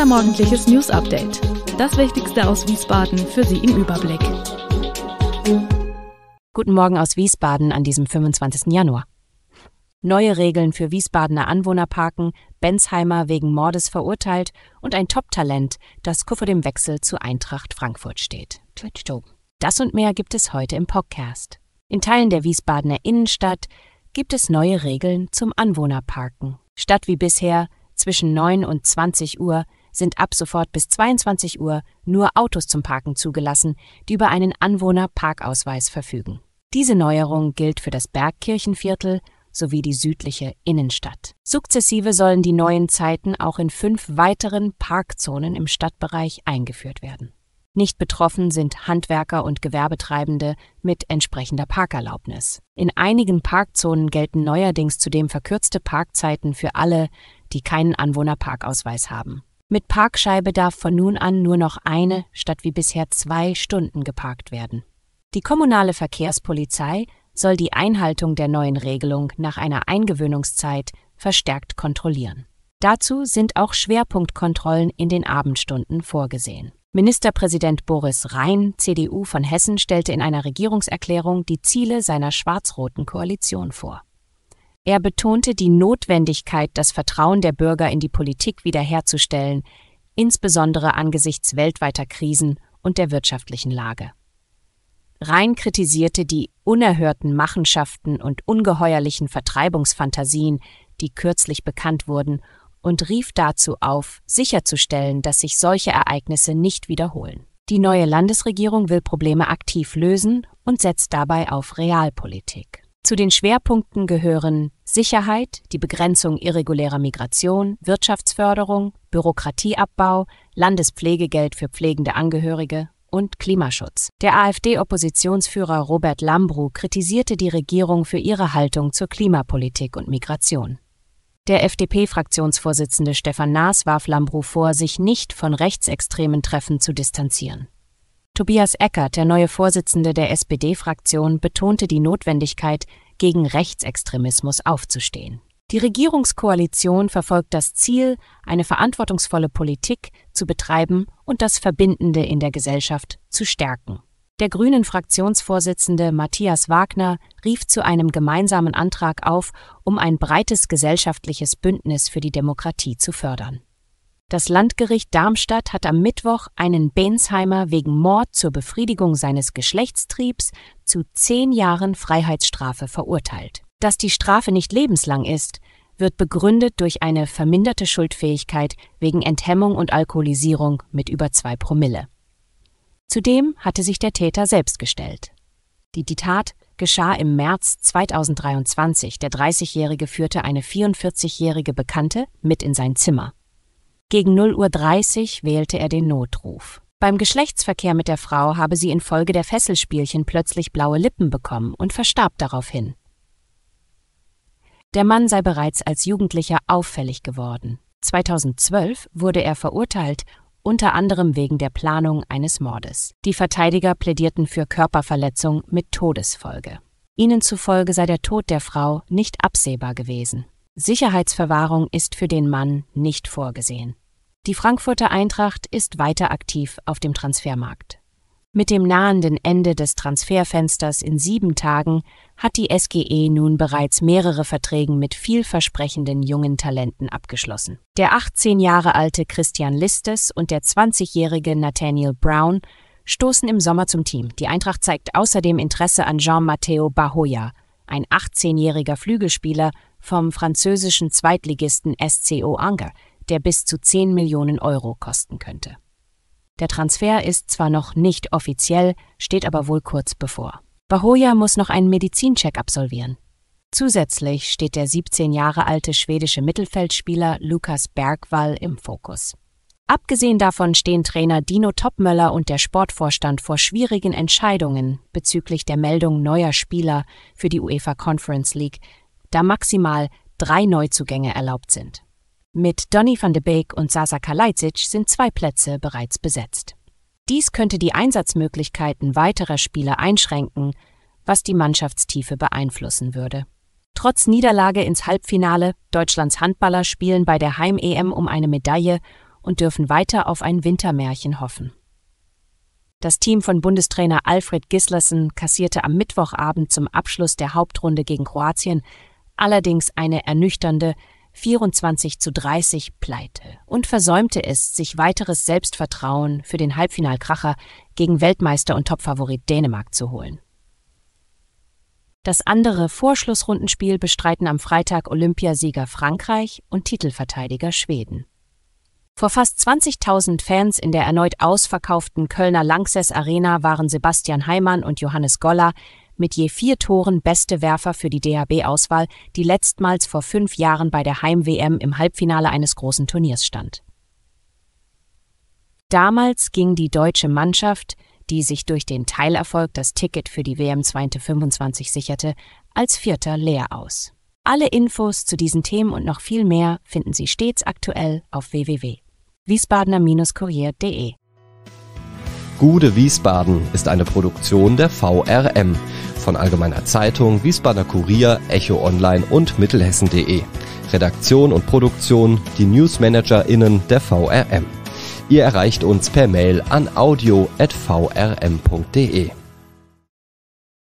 Unser morgendliches News Update. Das Wichtigste aus Wiesbaden für Sie im Überblick. Guten Morgen aus Wiesbaden an diesem 25. Januar. Neue Regeln für Wiesbadener Anwohnerparken, Bensheimer wegen Mordes verurteilt und ein Top-Talent, das kurz vor dem Wechsel zu Eintracht Frankfurt steht. Das und mehr gibt es heute im Podcast. In Teilen der Wiesbadener Innenstadt gibt es neue Regeln zum Anwohnerparken. Statt wie bisher zwischen 9 und 20 Uhr sind ab sofort bis 22 Uhr nur Autos zum Parken zugelassen, die über einen Anwohnerparkausweis verfügen. Diese Neuerung gilt für das Bergkirchenviertel sowie die südliche Innenstadt. Sukzessive sollen die neuen Zeiten auch in fünf weiteren Parkzonen im Stadtbereich eingeführt werden. Nicht betroffen sind Handwerker und Gewerbetreibende mit entsprechender Parkerlaubnis. In einigen Parkzonen gelten neuerdings zudem verkürzte Parkzeiten für alle, die keinen Anwohnerparkausweis haben. Mit Parkscheibe darf von nun an nur noch eine statt wie bisher zwei Stunden geparkt werden. Die kommunale Verkehrspolizei soll die Einhaltung der neuen Regelung nach einer Eingewöhnungszeit verstärkt kontrollieren. Dazu sind auch Schwerpunktkontrollen in den Abendstunden vorgesehen. Ministerpräsident Boris Rhein, CDU von Hessen, stellte in einer Regierungserklärung die Ziele seiner schwarz-roten Koalition vor. Er betonte die Notwendigkeit, das Vertrauen der Bürger in die Politik wiederherzustellen, insbesondere angesichts weltweiter Krisen und der wirtschaftlichen Lage. Rhein kritisierte die unerhörten Machenschaften und ungeheuerlichen Vertreibungsfantasien, die kürzlich bekannt wurden, und rief dazu auf, sicherzustellen, dass sich solche Ereignisse nicht wiederholen. Die neue Landesregierung will Probleme aktiv lösen und setzt dabei auf Realpolitik. Zu den Schwerpunkten gehören Sicherheit, die Begrenzung irregulärer Migration, Wirtschaftsförderung, Bürokratieabbau, Landespflegegeld für pflegende Angehörige und Klimaschutz. Der AfD-Oppositionsführer Robert Lambrou kritisierte die Regierung für ihre Haltung zur Klimapolitik und Migration. Der FDP-Fraktionsvorsitzende Stefan Naas warf Lambrou vor, sich nicht von rechtsextremen Treffen zu distanzieren. Tobias Eckert, der neue Vorsitzende der SPD-Fraktion, betonte die Notwendigkeit, gegen Rechtsextremismus aufzustehen. Die Regierungskoalition verfolgt das Ziel, eine verantwortungsvolle Politik zu betreiben und das Verbindende in der Gesellschaft zu stärken. Der Grünen Fraktionsvorsitzende Matthias Wagner rief zu einem gemeinsamen Antrag auf, um ein breites gesellschaftliches Bündnis für die Demokratie zu fördern. Das Landgericht Darmstadt hat am Mittwoch einen Bensheimer wegen Mord zur Befriedigung seines Geschlechtstriebs zu zehn Jahren Freiheitsstrafe verurteilt. Dass die Strafe nicht lebenslang ist, wird begründet durch eine verminderte Schuldfähigkeit wegen Enthemmung und Alkoholisierung mit über zwei Promille. Zudem hatte sich der Täter selbst gestellt. Die, Tat geschah im März 2023. Der 30-Jährige führte eine 44-jährige Bekannte mit in sein Zimmer. Gegen 0.30 Uhr wählte er den Notruf. Beim Geschlechtsverkehr mit der Frau habe sie infolge der Fesselspielchen plötzlich blaue Lippen bekommen und verstarb daraufhin. Der Mann sei bereits als Jugendlicher auffällig geworden. 2012 wurde er verurteilt unter anderem wegen der Planung eines Mordes. Die Verteidiger plädierten für Körperverletzung mit Todesfolge. Ihnen zufolge sei der Tod der Frau nicht absehbar gewesen. Sicherheitsverwahrung ist für den Mann nicht vorgesehen. Die Frankfurter Eintracht ist weiter aktiv auf dem Transfermarkt. Mit dem nahenden Ende des Transferfensters in sieben Tagen hat die SGE nun bereits mehrere Verträge mit vielversprechenden jungen Talenten abgeschlossen. Der 18 Jahre alte Christian Listes und der 20-jährige Nathaniel Brown stoßen im Sommer zum Team. Die Eintracht zeigt außerdem Interesse an Jean-Matteo Bahoya, ein 18-jähriger Flügelspieler vom französischen Zweitligisten SCO Anger, der bis zu 10 Millionen Euro kosten könnte. Der Transfer ist zwar noch nicht offiziell, steht aber wohl kurz bevor. Bahoya muss noch einen Medizincheck absolvieren. Zusätzlich steht der 17 Jahre alte schwedische Mittelfeldspieler Lukas Bergwall im Fokus. Abgesehen davon stehen Trainer Dino Topmöller und der Sportvorstand vor schwierigen Entscheidungen bezüglich der Meldung neuer Spieler für die UEFA Conference League, da maximal drei Neuzugänge erlaubt sind. Mit Donny van de Beek und Sasa Kalajdzic sind zwei Plätze bereits besetzt. Dies könnte die Einsatzmöglichkeiten weiterer Spieler einschränken, was die Mannschaftstiefe beeinflussen würde. Trotz Niederlage ins Halbfinale, Deutschlands Handballer spielen bei der Heim-EM um eine Medaille und dürfen weiter auf ein Wintermärchen hoffen. Das Team von Bundestrainer Alfred Gislason kassierte am Mittwochabend zum Abschluss der Hauptrunde gegen Kroatien allerdings eine ernüchternde 24 zu 30 Pleite und versäumte es, sich weiteres Selbstvertrauen für den Halbfinalkracher gegen Weltmeister und Topfavorit Dänemark zu holen. Das andere Vorschlussrundenspiel bestreiten am Freitag Olympiasieger Frankreich und Titelverteidiger Schweden. Vor fast 20.000 Fans in der erneut ausverkauften Kölner Lanxess Arena waren Sebastian Heimann und Johannes Goller mit je vier Toren beste Werfer für die DHB-Auswahl, die letztmals vor fünf Jahren bei der Heim-WM im Halbfinale eines großen Turniers stand. Damals ging die deutsche Mannschaft, die sich durch den Teilerfolg das Ticket für die WM 2025 sicherte, als Vierter leer aus. Alle Infos zu diesen Themen und noch viel mehr finden Sie stets aktuell auf www.wiesbadener-kurier.de. Gude Wiesbaden ist eine Produktion der VRM von Allgemeiner Zeitung, Wiesbadener Kurier, Echo Online und Mittelhessen.de. Redaktion und Produktion die NewsmanagerInnen der VRM. Ihr erreicht uns per Mail an audio.vrm.de.